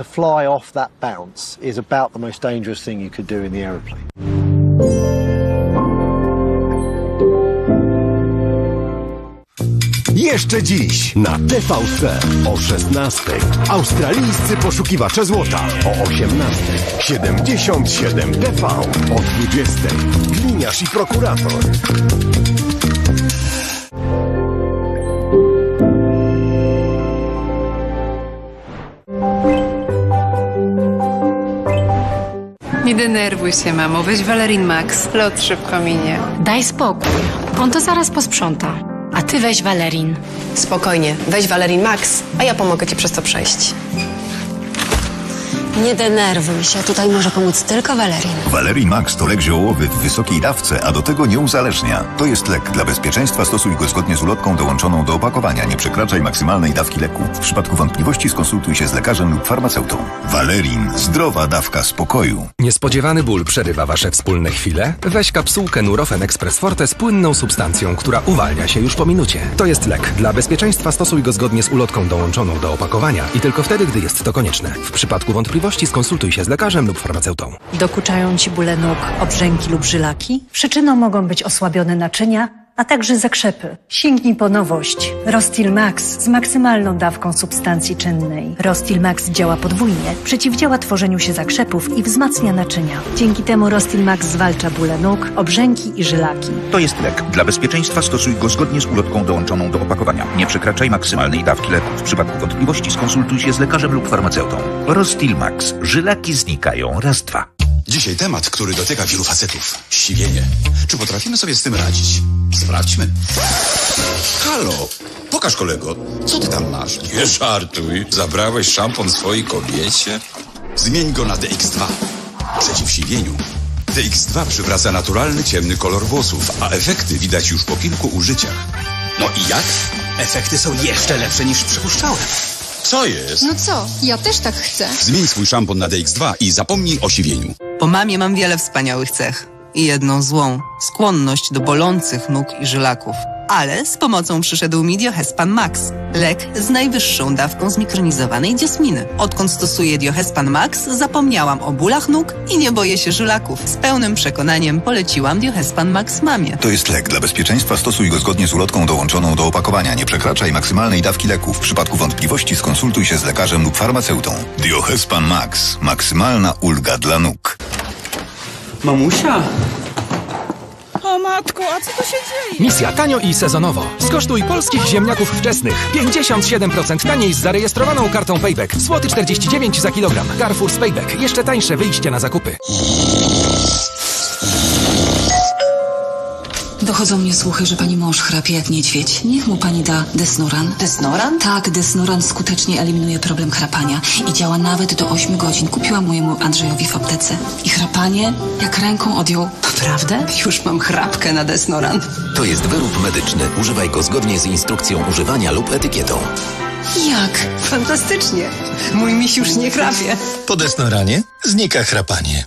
To fly off that bounce is about the most dangerous thing you could do in the aeroplane. Jeszcze dziś na TVC o 16. Australijscy poszukiwacze złota o 18. 77 TV o 20. Gliniarz i prokurator. Denerwuj się, mamo. Weź Valerin Max. Lot szybko minie. Daj spokój. On to zaraz posprząta. A ty weź Valerin. Spokojnie, weź Valerin Max, a ja pomogę ci przez to przejść. Nie denerwuj się, tutaj może pomóc tylko Valerin. Valerin Max to lek ziołowy w wysokiej dawce, a do tego nie uzależnia. To jest lek. Dla bezpieczeństwa stosuj go zgodnie z ulotką dołączoną do opakowania. Nie przekraczaj maksymalnej dawki leku. W przypadku wątpliwości skonsultuj się z lekarzem lub farmaceutą. Valerin. Zdrowa dawka spokoju. Niespodziewany ból przerywa wasze wspólne chwile? Weź kapsułkę Nurofen Express Forte z płynną substancją, która uwalnia się już po minucie. To jest lek. Dla bezpieczeństwa stosuj go zgodnie z ulotką dołączoną do opakowania i tylko wtedy, gdy jest to konieczne. W przypadku wątpliwości skonsultuj się z lekarzem lub farmaceutą. Dokuczają ci bóle nóg, obrzęki lub żylaki? Przyczyną mogą być osłabione naczynia, a także zakrzepy. Sięgnij po nowość. Rostil Max z maksymalną dawką substancji czynnej. Rostil Max działa podwójnie, przeciwdziała tworzeniu się zakrzepów i wzmacnia naczynia. Dzięki temu Rostil Max zwalcza bóle nóg, obrzęki i żylaki. To jest lek. Dla bezpieczeństwa stosuj go zgodnie z ulotką dołączoną do opakowania. Nie przekraczaj maksymalnej dawki leku. W przypadku wątpliwości skonsultuj się z lekarzem lub farmaceutą. Rostil Max. Żylaki znikają. Raz, dwa. Dzisiaj temat, który dotyka wielu facetów. Siwienie. Czy potrafimy sobie z tym radzić? Sprawdźmy. Halo, pokaż kolego, co ty tam masz? Nie żartuj. Zabrałeś szampon swojej kobiecie? Zmień go na DX2. Przeciw siwieniu. DX2 przywraca naturalny, ciemny kolor włosów, a efekty widać już po kilku użyciach. No i jak? Efekty są jeszcze lepsze niż przypuszczałem. Co jest? No co, ja też tak chcę. Zmień swój szampon na DX2 i zapomnij o siwieniu. Po mamie mam wiele wspaniałych cech i jedną złą skłonność do bolących nóg i żylaków. Ale z pomocą przyszedł mi Diohespan Max, lek z najwyższą dawką zmikronizowanej diosminy. Odkąd stosuję Diohespan Max, zapomniałam o bólach nóg i nie boję się żylaków. Z pełnym przekonaniem poleciłam Diohespan Max mamie. To jest lek. Dla bezpieczeństwa stosuj go zgodnie z ulotką dołączoną do opakowania. Nie przekraczaj maksymalnej dawki leku. W przypadku wątpliwości skonsultuj się z lekarzem lub farmaceutą. Diohespan Max. Maksymalna ulga dla nóg. Mamusia? O matko, a co to się dzieje? Misja tanio i sezonowo. Skosztuj polskich ziemniaków wczesnych. 57% taniej z zarejestrowaną kartą Payback. Złoty 49 za kilogram. Carrefour z Payback. Jeszcze tańsze wyjście na zakupy. Dochodzą mnie słuchy, że pani mąż chrapie jak niedźwiedź. Niech mu pani da Desnoran. Desnoran? Tak, Desnoran skutecznie eliminuje problem chrapania i działa nawet do 8 godzin. Kupiłam mojemu Andrzejowi w aptece. I chrapanie jak ręką odjął. Naprawdę? Już mam chrapkę na Desnoran. To jest wyrób medyczny. Używaj go zgodnie z instrukcją używania lub etykietą. Jak? Fantastycznie. Mój miś już nie chrapie. Po Desnoranie znika chrapanie.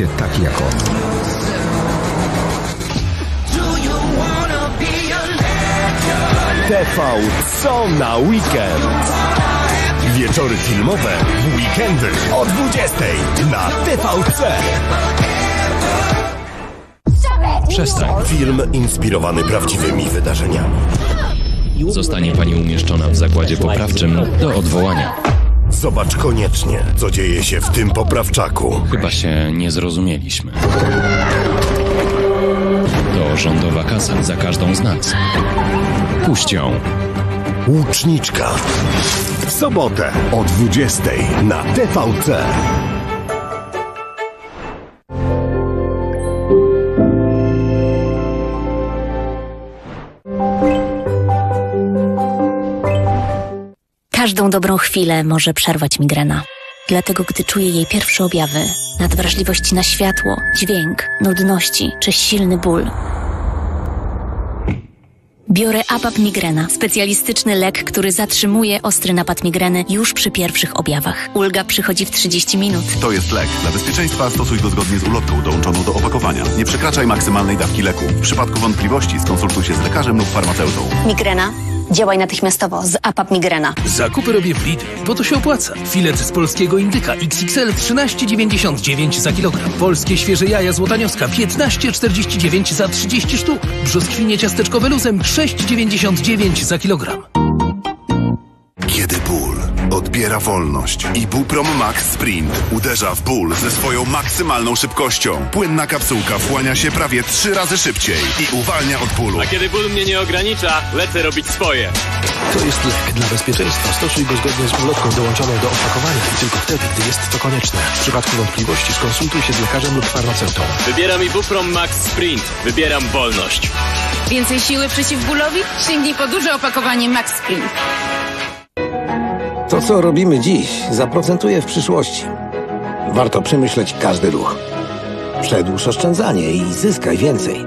Się taki jak on. TV Co na weekend. Wieczory filmowe w weekendy o 20 na TVC. Przestań. Film inspirowany prawdziwymi wydarzeniami. Zostanie pani umieszczona w zakładzie poprawczym do odwołania. Zobacz koniecznie, co dzieje się w tym poprawczaku. Chyba się nie zrozumieliśmy. To rządowa kasa za każdą z nas. Puść ją. Łuczniczka. W sobotę o 20 na TVC. Każdą dobrą chwilę może przerwać migrena. Dlatego, gdy czuję jej pierwsze objawy, nadwrażliwości na światło, dźwięk, nudności czy silny ból, Biorę APAP Migrena, specjalistyczny lek, który zatrzymuje ostry napad migreny już przy pierwszych objawach. Ulga przychodzi w 30 minut. To jest lek. Dla bezpieczeństwa stosuj go zgodnie z ulotką dołączoną do opakowania. Nie przekraczaj maksymalnej dawki leku. W przypadku wątpliwości skonsultuj się z lekarzem lub farmaceutą. Migrena? Działaj natychmiastowo z APAP Migrena. Zakupy robię w Lidl, bo to się opłaca. Filet z polskiego indyka XXL 13,99 za kilogram. Polskie świeże jaja złotanioska 15,49 za 30 sztuk. Brzoskwinie ciasteczkowe luzem 6,99 za kilogram. Odbiera wolność. Ibuprom Max Sprint uderza w ból ze swoją maksymalną szybkością. Płynna kapsułka wchłania się prawie trzy razy szybciej i uwalnia od bólu. A kiedy ból mnie nie ogranicza, lecę robić swoje. To jest lek dla bezpieczeństwa. Stosuj go zgodnie z ulotką dołączoną do opakowania i tylko wtedy, gdy jest to konieczne. W przypadku wątpliwości skonsultuj się z lekarzem lub farmaceutą. Wybieram Ibuprom Max Sprint. Wybieram wolność. Więcej siły przeciw bólowi? Sięgnij po duże opakowanie Max Sprint. To, co robimy dziś, zaprocentuje w przyszłości. Warto przemyśleć każdy ruch. Przedłuż oszczędzanie i zyskaj więcej.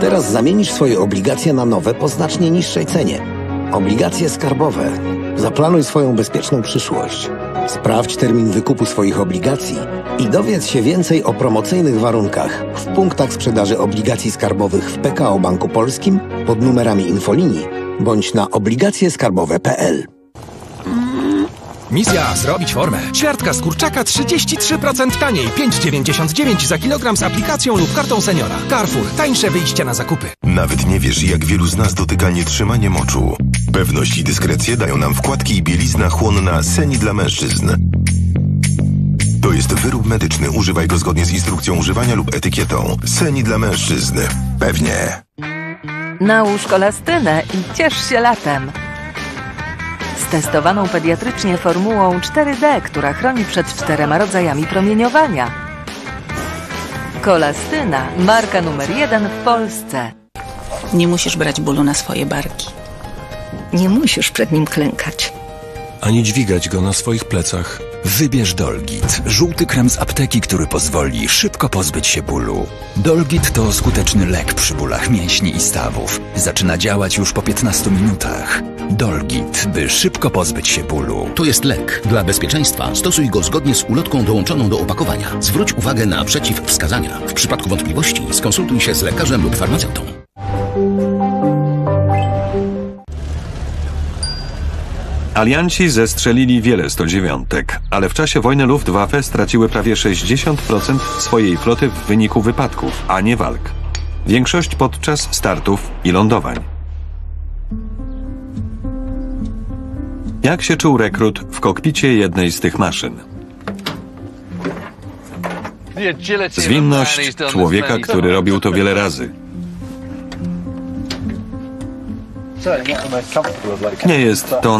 Teraz zamienisz swoje obligacje na nowe po znacznie niższej cenie. Obligacje skarbowe. Zaplanuj swoją bezpieczną przyszłość. Sprawdź termin wykupu swoich obligacji i dowiedz się więcej o promocyjnych warunkach w punktach sprzedaży obligacji skarbowych w PKO Banku Polskim pod numerami infolinii bądź na obligacjeskarbowe.pl. Misja zrobić formę. Ćwiartka z kurczaka 33% taniej. 5,99 za kilogram z aplikacją lub kartą seniora. Carrefour. Tańsze wyjście na zakupy. Nawet nie wiesz, jak wielu z nas dotyka nietrzymanie moczu. Pewność i dyskrecję dają nam wkładki i bielizna chłonna Seni dla mężczyzn. To jest wyrób medyczny. Używaj go zgodnie z instrukcją używania lub etykietą. Seni dla mężczyzn. Pewnie. Nałóż kolastynę i ciesz się latem. Z testowaną pediatrycznie formułą 4D, która chroni przed czterema rodzajami promieniowania. Kolastyna, marka numer jeden w Polsce. Nie musisz brać bólu na swoje barki. Nie musisz przed nim klękać. Ani dźwigać go na swoich plecach. Wybierz Dolgit, żółty krem z apteki, który pozwoli szybko pozbyć się bólu. Dolgit to skuteczny lek przy bólach mięśni i stawów. Zaczyna działać już po 15 minutach. Dolgit, by szybko pozbyć się bólu. To jest lek. Dla bezpieczeństwa stosuj go zgodnie z ulotką dołączoną do opakowania. Zwróć uwagę na przeciwwskazania. W przypadku wątpliwości skonsultuj się z lekarzem lub farmaceutą. Alianci zestrzelili wiele 109, ale w czasie wojny Luftwaffe straciły prawie 60% swojej floty w wyniku wypadków, a nie walk. Większość podczas startów i lądowań. Jak się czuł rekrut w kokpicie jednej z tych maszyn? Zwinność człowieka, który robił to wiele razy. Nie jest to